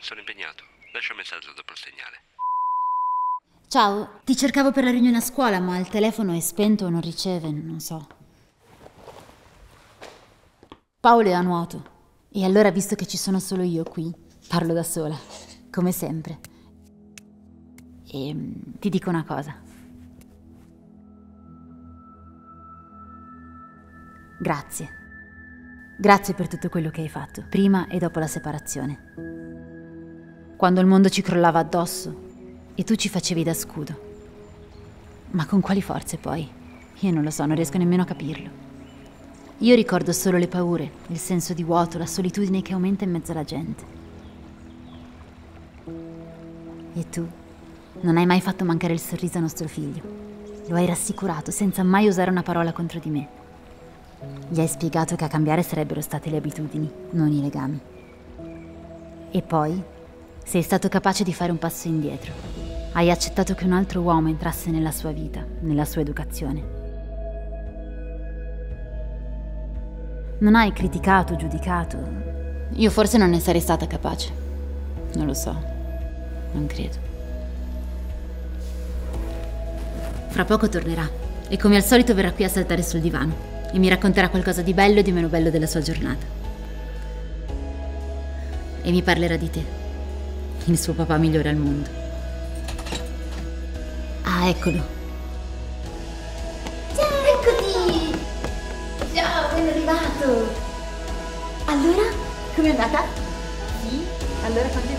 sono impegnato. Lascia un messaggio dopo il segnale. Ciao, ti cercavo per la riunione a scuola, ma il telefono è spento o non riceve, non so. Paolo è a nuoto. E allora, visto che ci sono solo io qui, parlo da sola, come sempre. E mm, ti dico una cosa. Grazie. Grazie per tutto quello che hai fatto, prima e dopo la separazione. Quando il mondo ci crollava addosso e tu ci facevi da scudo. Ma con quali forze poi? Io non lo so, non riesco nemmeno a capirlo. Io ricordo solo le paure, il senso di vuoto, la solitudine che aumenta in mezzo alla gente. E tu? Non hai mai fatto mancare il sorriso a nostro figlio. Lo hai rassicurato senza mai usare una parola contro di me. Gli hai spiegato che a cambiare sarebbero state le abitudini, non i legami. E poi sei stato capace di fare un passo indietro. Hai accettato che un altro uomo entrasse nella sua vita, nella sua educazione. Non hai criticato, giudicato. Io forse non ne sarei stata capace. Non lo so. Non credo. Fra poco tornerà e come al solito verrà qui a saltare sul divano e mi racconterà qualcosa di bello e di meno bello della sua giornata. E mi parlerà di te, il suo papà migliore al mondo. Ah, eccolo. Ciao, eccoti! Ciao, ben arrivato! Allora, com'è andata? Sì? Allora quando è